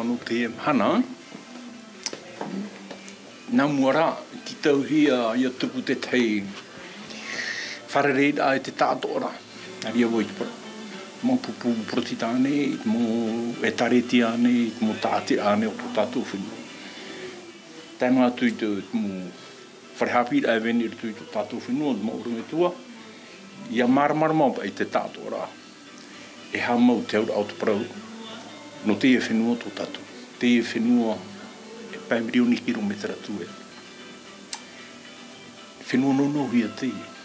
anō te hana. Nā muara, ki tau hia ia tupu te tei. Whareredā e te tātora. Ari avoi te pora. Mō pupu proti tāne, mō etareti āne, mō tāte āne, o tātou whinu. Tēnā tui tō, mō wharehapi rā e veni rā tui tō tātou whinu, mō urunga tua. Ia marmarma pa e te tātora. E hā mau te aura au te parau. No te whenua tō tatu. Te whenua e paimrioni ki ro me tera tue. Whenua no nohi a te.